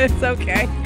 it's okay.